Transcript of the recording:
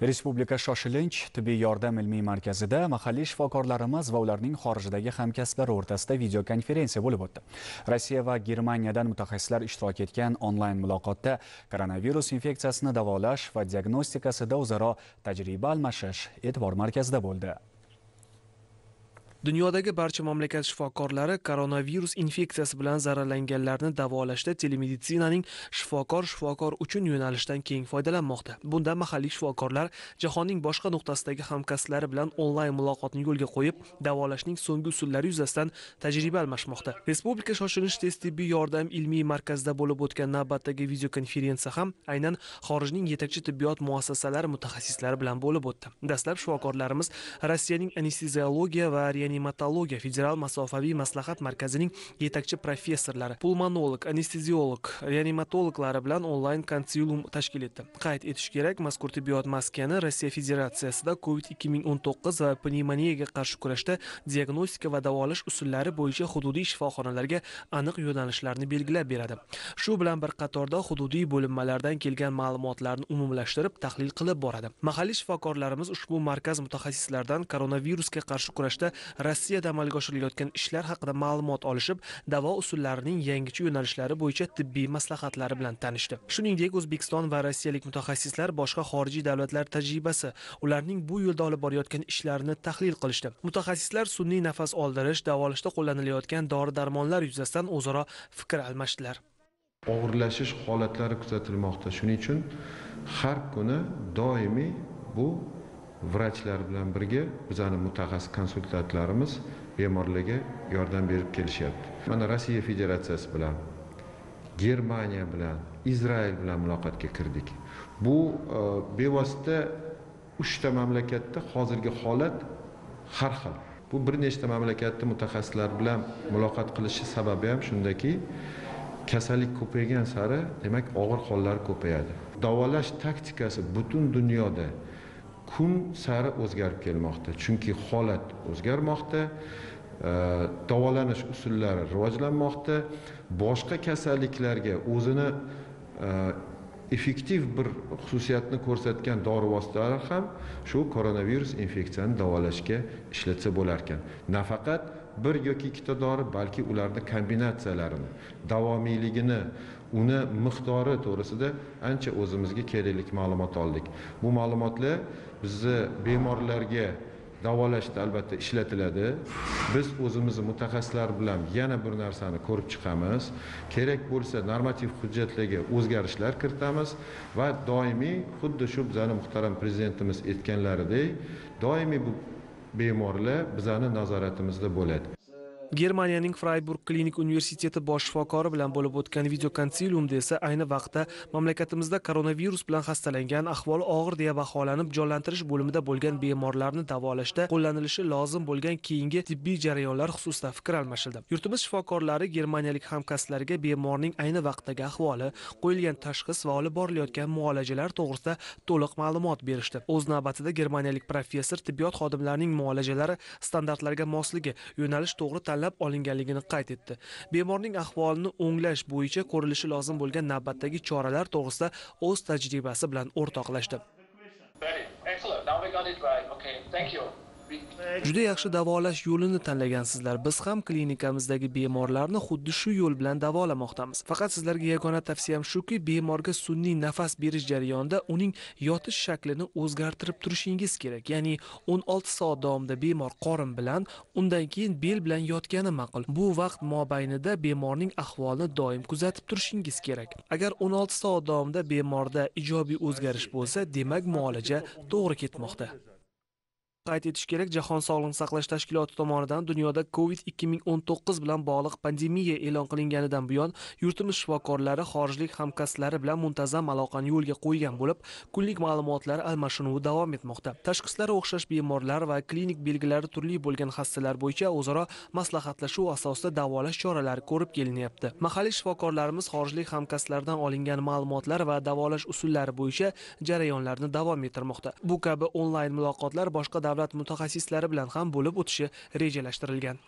respublika shoshilinch tibbiy yordam ilmiy markazida mahalliy shifokorlarimiz va ularning xorijdagi hamkasblari o'rtasida videokonferensiya bo'lib o'tdi. Rossiya va germaniyadan mutaxassislar ishtirok etgan onlayn muloqotda koronavirus infeksiyasini davolash va diagnostikasida o'zaro tajriba almashish e'tibor markazida bo'ldi. Dunyodagi barcha mamlakat shifokorlari koronavirus infeksiyasi bilan zararlanganlarni davolashda telemeditsinaning shifokor shifokor uchun yo'nalishdan keng foydalanmoqda. Bunda mahalliy shifokorlar jahonning boshqa nuqtasidagi hamkasblari bilan onlayn muloqotni yo'lga qo'yib davolashning so'nggi usullari yuzasidan tajriba almashmoqda. Respublika shoshilinch tez tibbiy yordam ilmiy markazida bo'lib o'tgan navbatdagi videokonferensiya ham aynan xorijning yetakchi tibbiyot muassasalari mutaxassislari bilan bo'lib o'tdi. Dastlab shifokorlarimiz rossiyaning anesteziologiya va reanimatologiya federal masofaviy maslahat markazining yetakchi professorlari pulmonolog anesteziolog reanimatologlari bilan onlayn konsilyum tashkil etdi qayd etish kerak mazkur tibbiyot maskani rossiya federatsiyasida covid 2019 va pnevmoniyaga qarshi kurashda diagnostika va davolash usullari bo'yicha hududiy shifoxonalarga aniq yo'nalishlarni belgilab beradi shu bilan bir qatorda hududiy bo'linmalardan kelgan ma'lumotlarni umumlashtirib tahlil qilib boradi mahalliy shifokorlarimiz ushbu markaz mutaxassislaridan koronavirusga qarshi kurashda rossiyada amalga oshirilayotgan ishlar haqida ma'lumot olishib davo usullarining yangicha yo'nalishlari bo'yicha tibbiy maslahatlari bilan tanishdi. Shuningdek o'zbekiston va rossiyalik mutaxassislar boshqa xorijiy davlatlar tajribasi ularning bu yo'lda olib borayotgan ishlarini tahlil qilishdi. Mutaxassislar sun'iy nafas oldirish davolashda qo'llanilayotgan dori darmonlar yuzasidan o'zaro fikr almashdilar. Og'irlashish holatlari kuzatilmoqda. Shuning uchun har kuni doimiy bu vrachlar bilan birga bizani mutaxassis konsultantlarimiz bemorlarga yordam berib kelishyapti. Mana rossiya federatsiyasi bilan germaniya bilan izrael bilan muloqotga kirdik. Bu e, bevosita uchta mamlakatda hozirgi holat har xil. Bu bir nechta mamlakatni mutaxassislar bilan muloqot qilishi sababi ham shundaki kasallik ko'paygan sari demak og'ir hollar ko'payadi. Davolash taktikasi butun dunyoda kun sari o'zgarib kelmoqda. Chunki holat o'zgarmoqda e, davolanish usullari rivojlanmoqda. Boshqa kasalliklarga o'zini e, effektiv bir xususiyatni ko'rsatgan dori vositalar ham shu koronavirus infeksiyani davolashga ishlatsa bo'lar ekan nafaqat bir yoki ikkita dori balki ularni kombinatsiyalarini davomiyligini uni miqdori to'g'risida ancha o'zimizga kerakli ma'lumot oldik. Bu ma'lumotlar bizni bemorlarga davolashda albatta ishlatiladi. Biz o'zimizni mutaxassislar bilan yana bir narsani ko'rib chiqamiz. Kerak bo'lsa normativ hujjatlarga o'zgarishlar kiritamiz va doimiy xuddi shu bizani muhtaram prezidentimiz aytganlaridek doimiy bu bemorlar bizani nazoratimizda bo'ladi. Germaniyaning frayburg klinik universiteti bosh shifokori bilan bo'lib o'tgan videokonsiliumda esa ayni vaqtda mamlakatimizda koronavirus bilan xastalangan ahvoli og'ir deya baholanib jonlantirish bo'limida bo'lgan bemorlarni davolashda qo'llanilishi lozim bo'lgan keyingi tibbiy jarayonlar xususida fikr almashildi. Yurtimiz shifokorlari germaniyalik hamkasblariga bemorning ayni vaqtdagi ahvoli qo'yilgan tashxis va olib borilayotgan muolajalar to'g'risida to'liq ma'lumot berishdi. O'z navbatida germaniyalik professor tibbiyot xodimlarining muolajalari standartlarga mosligi yo'nalish to'g'ri tanlab tanlab olinganligini qayd etdi. Bemorning ahvolini o'nglash bo'yicha ko'rilishi lozim bo'lgan navbatdagi choralar to'g'risida o'z tajribasi bilan o'rtoqlashdi. Juda yaxshi davolash yo'lini tanlagansizlar biz ham klinikamizdagi bemorlarni xuddi shu yo'l bilan davolamoqdamiz. Faqat sizlarga yagona tavsiyam shuki bemorga sun'iy nafas berish jarayonida uning yotish shaklini o'zgartirib turishingiz kerak. Ya'ni 16 soat davomida bemor qorin bilan undan keyin bel bilan yotgani ma'qul. Bu vaqt mobaynida bemorning ahvolini doim kuzatib turishingiz kerak. Agar 16 soat davomida bemorda ijobiy o'zgarish bo'lsa demak muolaja to'g'ri ketmoqda. Qayd etish kerak jahon sog'liqni saqlash tashkiloti tomonidan dunyoda covid 2019 bilan bog'liq pandemiya e'lon qilinganidan buyon yurtimiz shifokorlari xorijlik hamkasblari bilan muntazam aloqani yo'lga qo'ygan bo'lib kunlik ma'lumotlar almashinuvi davom etmoqda. Tashxislari o'xshash bemorlar va klinik belgilari turli bo'lgan xastalar bo'yicha o'zaro maslahatlashuv asosida davolash choralari ko'rib kelinyapti. Mahalliy shifokorlarimiz xorijlik hamkasblaridan olingan ma'lumotlar va davolash usullari bo'yicha jarayonlarni davom ettirmoqda. Bu kabi onlayn muloqotlar boshqa davlat mutaxassislari bilan ham bo'lib o'tishi rejalashtirilgan.